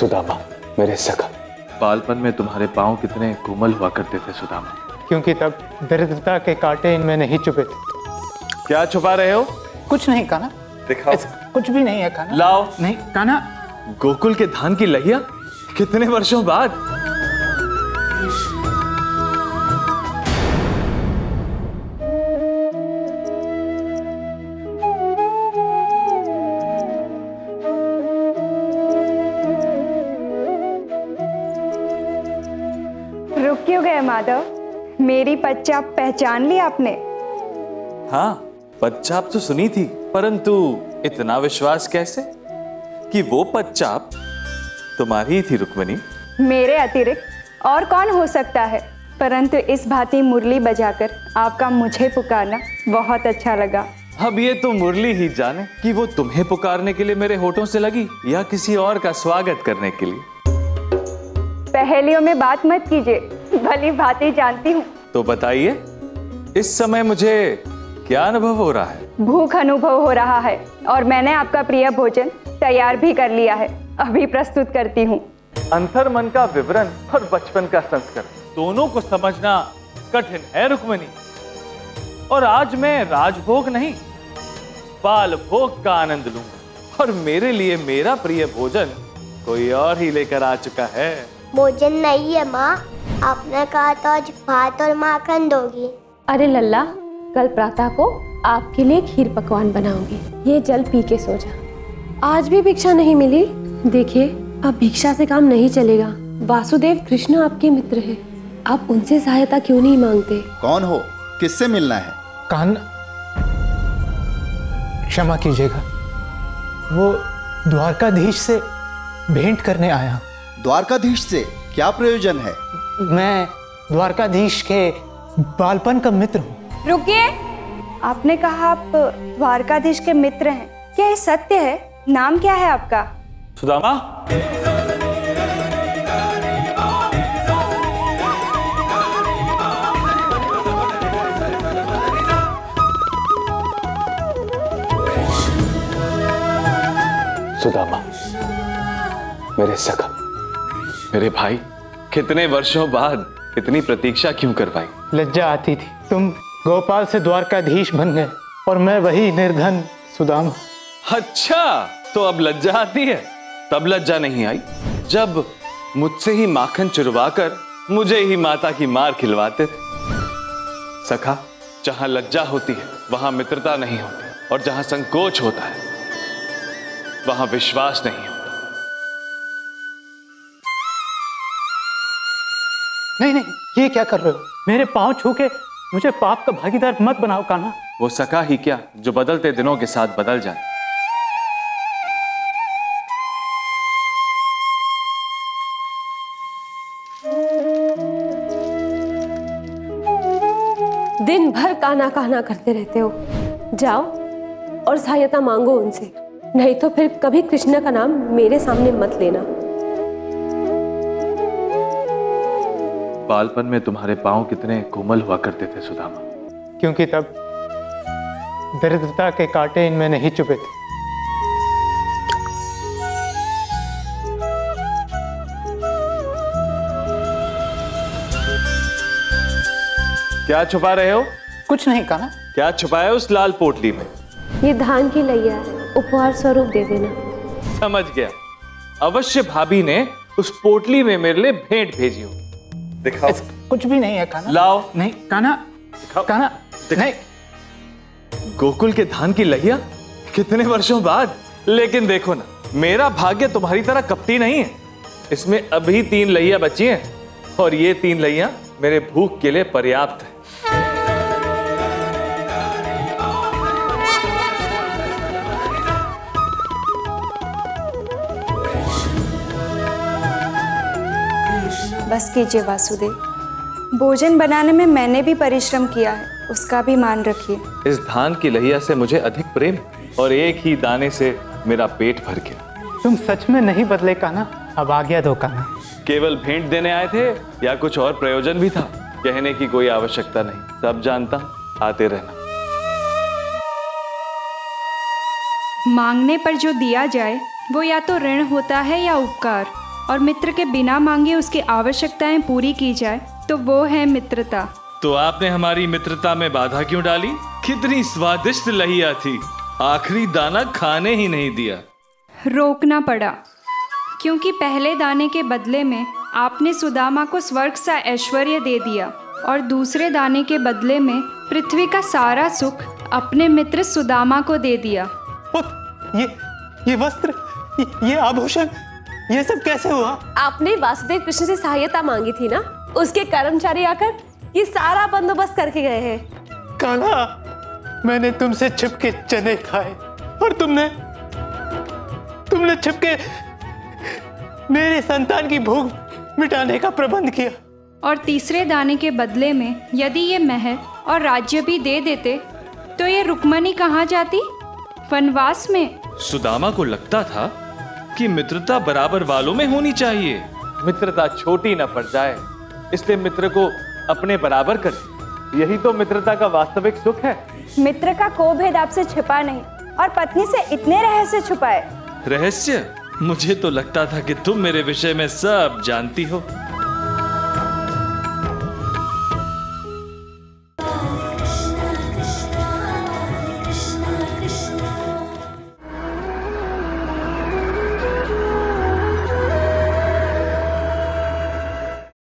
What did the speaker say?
सुदामा मेरे सखा। बालपन में तुम्हारे पाँव कितने कोमल हुआ करते थे सुदामा। क्योंकि तब दरिद्रता के कांटे इनमें नहीं छुपे थे। क्या छुपा रहे हो? कुछ नहीं काना दिखाओ। ऐसा कुछ भी नहीं है काना लाओ। नहीं काना गोकुल के धान की लहिया? कितने वर्षों बाद? मेरी पच्चाप पहचान ली आपने? हाँ पच्चाप तो सुनी थी परंतु इतना विश्वास कैसे? कि वो पच्चाप तुम्हारी ही थी रुक्मणी। मेरे अतिरिक्त और कौन हो सकता है? परंतु इस भांति मुरली बजाकर आपका मुझे पुकारना बहुत अच्छा लगा। अब ये तो मुरली ही जाने कि वो तुम्हें पुकारने के लिए मेरे होठों से लगी या किसी और का स्वागत करने के लिए। पहेलियों में बात मत कीजिए भली भांति जानती हूँ। तो बताइए इस समय मुझे क्या अनुभव हो रहा है? भूख अनुभव हो रहा है और मैंने आपका प्रिय भोजन तैयार भी कर लिया है। अभी प्रस्तुत करती हूँ। अंतर मन का विवरण और बचपन का संस्कार दोनों को समझना कठिन है रुक्मणी। और आज मैं राजभोग नहीं बाल भोग का आनंद लूँगा। और मेरे लिए मेरा प्रिय भोजन कोई और ही लेकर आ चुका है। भोजन नहीं है माँ। आपने कहा था आज भात और माखन दोगी। अरे लल्ला कल प्रातः को आपके लिए खीर पकवान बनाऊँगी। ये जल पी के सो जा। आज भी भिक्षा नहीं मिली? देखिए अब भिक्षा से काम नहीं चलेगा। वासुदेव कृष्ण आपके मित्र हैं। आप उनसे सहायता क्यों नहीं मांगते? कौन हो? किससे मिलना है? कान क्षमा कीजिएगा। वो द्वारकाधीश से भेंट करने आया। हूँ। द्वारकाधीश से क्या प्रयोजन है? मैं द्वारकाधीश के बालपन का मित्र हूँ। रुकिए। आपने कहा आप द्वारकाधीश के मित्र हैं। क्या ये सत्य है? नाम क्या है आपका? सुदामा? सुदामा मेरे सखा। मेरे भाई कितने वर्षों बाद इतनी प्रतीक्षा क्यों करवाई? लज्जा आती थी। तुम गोपाल से द्वारकाधीश बन गए और मैं वही निर्धन सुदामा। अच्छा तो अब लज्जा आती है। तब लज्जा नहीं आई। जब मुझसे ही माखन चुरवा कर मुझे ही माता की मार खिलवाते थे। सखा जहाँ लज्जा होती है वहाँ मित्रता नहीं होती और जहाँ संकोच होता है वहाँ विश्वास नहीं होता। नहीं नहीं ये क्या कर रहे हो? मेरे पाँव छू के मुझे पाप का भागीदार मत बनाओ कान्हा। वो सका ही क्या जो बदलते दिनों के साथ बदल जाए? दिन भर काना काना करते रहते हो। जाओ और सहायता मांगो उनसे। नहीं तो फिर कभी कृष्णा का नाम मेरे सामने मत लेना। बालपन में तुम्हारे पाँव कितने कोमल हुआ करते थे सुदामा। क्योंकि तब दरिद्रता के कांटे इनमें नहीं चुभे थे। क्या छुपा रहे हो? कुछ नहीं कहा। क्या छुपाया उस लाल पोटली में? ये धान की लैया है उपहार स्वरूप दे देना। समझ गया। अवश्य भाभी ने उस पोटली में मेरे लिए भेंट भेजी होगी। दिखाओ। कुछ भी नहीं है काना लाओ। नहीं काना दिखाओ। काना। नहीं। गोकुल के धान की लहिया कितने वर्षों बाद? लेकिन देखो ना मेरा भाग्य तुम्हारी तरह कपटी नहीं है। इसमें अभी तीन लहिया बची हैं और ये तीन लहिया मेरे भूख के लिए पर्याप्त है। बस कीजिए वासुदेव। भोजन बनाने में मैंने भी परिश्रम किया है उसका भी मान रखिए। इस धान की लहिया से मुझे अधिक प्रेम और एक ही दाने से मेरा पेट भर गया। तुम सच में नहीं बदले काना अब आज्ञा दो काना केवल भेंट देने आए थे या कुछ और प्रयोजन भी था? कहने की कोई आवश्यकता नहीं। सब जानता आते रहना। मांगने पर जो दिया जाए वो या तो ऋण होता है या उपकार। और मित्र के बिना मांगे उसकी आवश्यकताएँ पूरी की जाए तो वो है मित्रता। तो आपने हमारी मित्रता में बाधा क्यों डाली? कितनी स्वादिष्ट लहिया थी। आखिरी दाना खाने ही नहीं दिया। रोकना पड़ा। क्योंकि पहले दाने के बदले में आपने सुदामा को स्वर्ग सा ऐश्वर्य दे दिया और दूसरे दाने के बदले में पृथ्वी का सारा सुख अपने मित्र सुदामा को दे दिया। ये ये वस्त्र ये, ये आभूषण ये सब कैसे हुआ? आपने वासुदेव कृष्ण से सहायता मांगी थी ना? उसके कर्मचारी आकर ये सारा बंदोबस्त करके गए हैं। कान्हा मैंने तुमसे छिपके चने खाए और तुमने तुमने छिपके मेरे संतान की भूख मिटाने का प्रबंध किया। और तीसरे दाने के बदले में यदि ये महल और राज्य भी दे देते तो ये रुक्मणी कहाँ जाती? वनवास में? सुदामा को लगता था कि मित्रता बराबर वालों में होनी चाहिए। मित्रता छोटी न पड़ जाए इसलिए मित्र को अपने बराबर कर। यही तो मित्रता का वास्तविक सुख है। मित्र का को भेद आपसे छिपा नहीं और पत्नी से इतने रहस्य छुपाए। रहस्य? मुझे तो लगता था कि तुम मेरे विषय में सब जानती हो।